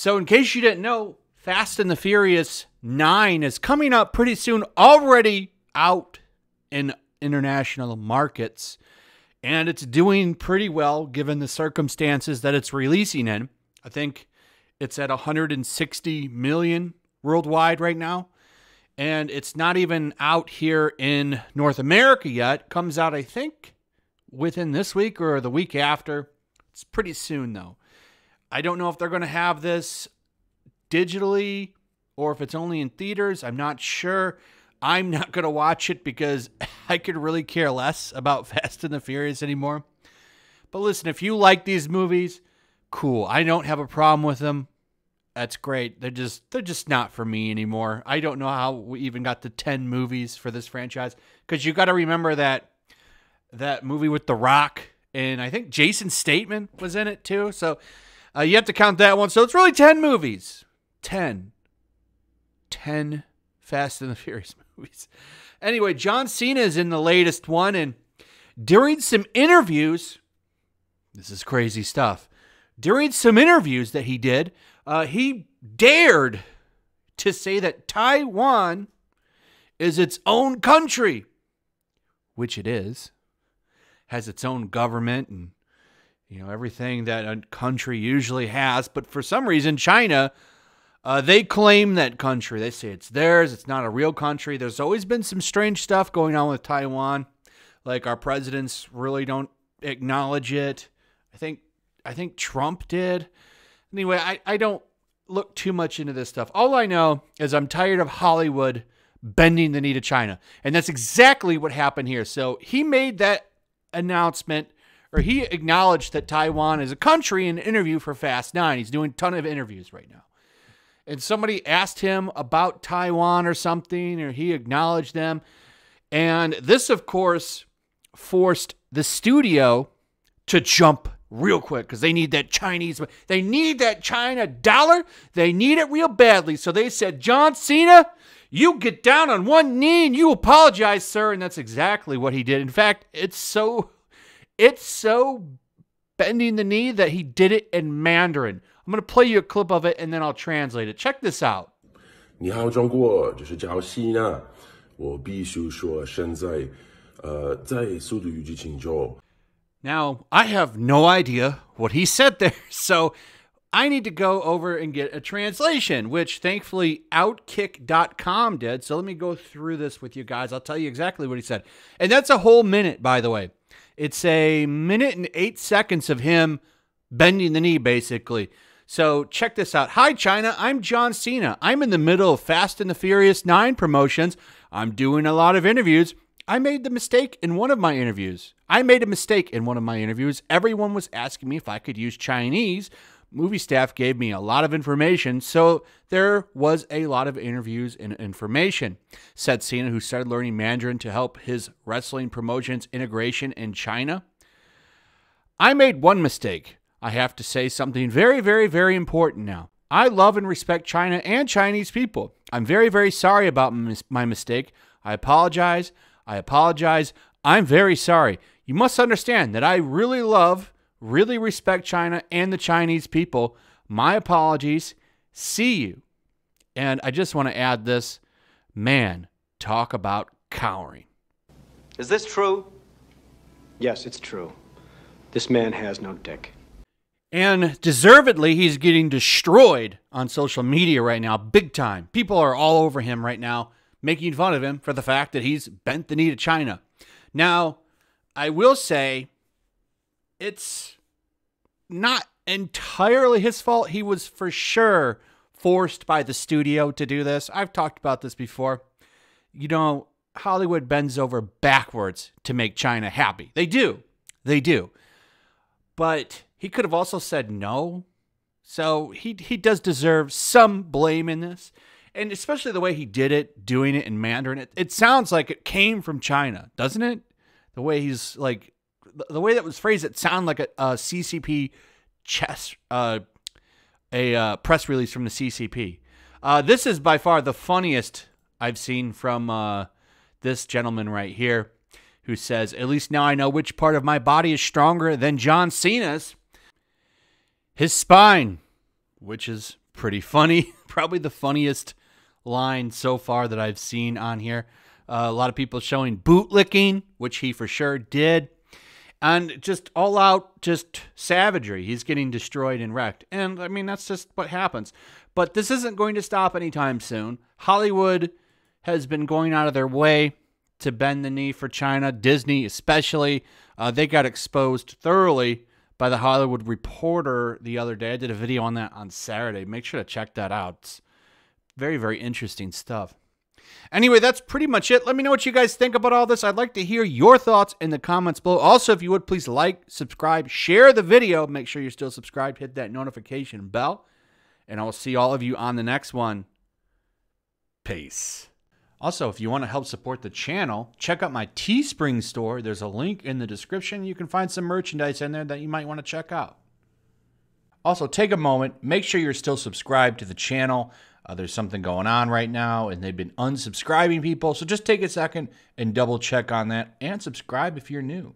So, in case you didn't know, Fast and the Furious 9 is coming up pretty soon, already out in international markets. And it's doing pretty well given the circumstances that it's releasing in. I think it's at 160 million worldwide right now. And it's not even out here in North America yet. Comes out, I think, within this week or the week after. It's pretty soon, though. I don't know if they're going to have this digitally or if it's only in theaters. I'm not sure. I'm not going to watch it because I could really care less about Fast and the Furious anymore. But listen, if you like these movies, cool. I don't have a problem with them. That's great. They're just they're just not for me anymore. I don't know how we even got to 10 movies for this franchise cuz you got to remember that that movie with The Rock and I think Jason Statham was in it too. So uh, you have to count that one. So it's really 10 movies. 10. 10 Fast and the Furious movies. Anyway, John Cena is in the latest one, and during some interviews, this is crazy stuff. During some interviews that he did, uh, he dared to say that Taiwan is its own country, which it is, has its own government and you know everything that a country usually has. But for some reason, China uh, they claim that country. They say it's theirs. It's not a real country. There's always been some strange stuff going on with Taiwan. Like our presidents really don't acknowledge it. I think I think Trump did. Anyway, I, I don't look too much into this stuff. All I know is I'm tired of Hollywood bending the knee to China. And that's exactly what happened here. So he made that announcement or he acknowledged that Taiwan is a country in an interview for Fast 9. He's doing a ton of interviews right now and somebody asked him about Taiwan or something, or he acknowledged them. And this, of course, forced the studio to jump real quick because they need that Chinese, they need that China dollar. They need it real badly. So they said, John Cena, you get down on one knee and you apologize, sir. And that's exactly what he did. In fact, it's so, it's so bending the knee that he did it in Mandarin. I'm going to play you a clip of it and then I'll translate it. Check this out. 你好，中国，这是叫西娜。我必须说，现在，呃，在速度与激情中。Now, I have no idea what he said there, so I need to go over and get a translation, which thankfully Outkick.com did. So let me go through this with you guys. I'll tell you exactly what he said. And that's a whole minute, by the way. It's a minute and eight seconds of him bending the knee, basically. So check this out. Hi, China. I'm John Cena. I'm in the middle of Fast and the Furious 9 promotions. I'm doing a lot of interviews. I made the mistake in one of my interviews. I made a mistake in one of my interviews. Everyone was asking me if I could use Chinese. Movie staff gave me a lot of information, so there was a lot of interviews and information. Said Cena, who started learning Mandarin to help his wrestling promotions integration in China. I made one mistake. I have to say something very, very, very important now. I love and respect China and Chinese people. I'm very, very sorry about my mistake. I apologize. I apologize. I'm very sorry. You must understand that I really love, really respect China and the Chinese people. My apologies. See you. And I just want to add this man, talk about cowering. Is this true? Yes, it's true. This man has no dick. And deservedly, he's getting destroyed on social media right now, big time. People are all over him right now, making fun of him for the fact that he's bent the knee to China. Now, I will say it's not entirely his fault. He was for sure forced by the studio to do this. I've talked about this before. You know, Hollywood bends over backwards to make China happy. They do. They do. But he could have also said no. So he he does deserve some blame in this. And especially the way he did it, doing it in Mandarin. It, it sounds like it came from China, doesn't it? The way he's like the way that was phrased, it sounded like a, a CCP chess, uh, a uh, press release from the CCP. Uh, this is by far the funniest I've seen from uh, this gentleman right here, who says, "At least now I know which part of my body is stronger than John Cena's." His spine. which is pretty funny. Probably the funniest line so far that I've seen on here. Uh, a lot of people showing bootlicking, which he for sure did. And just all out, just savagery. He's getting destroyed and wrecked. And I mean, that's just what happens. But this isn't going to stop anytime soon. Hollywood has been going out of their way to bend the knee for China. Disney, especially, uh, they got exposed thoroughly by the Hollywood Reporter the other day. I did a video on that on Saturday. Make sure to check that out. It's very, very interesting stuff. Anyway, that's pretty much it. Let me know what you guys think about all this. I'd like to hear your thoughts in the comments below. Also, if you would please like, subscribe, share the video. Make sure you're still subscribed. Hit that notification bell. And I will see all of you on the next one. Peace. Also, if you want to help support the channel, check out my Teespring store. There's a link in the description. You can find some merchandise in there that you might want to check out. Also, take a moment, make sure you're still subscribed to the channel. Uh, there's something going on right now, and they've been unsubscribing people. So just take a second and double check on that and subscribe if you're new.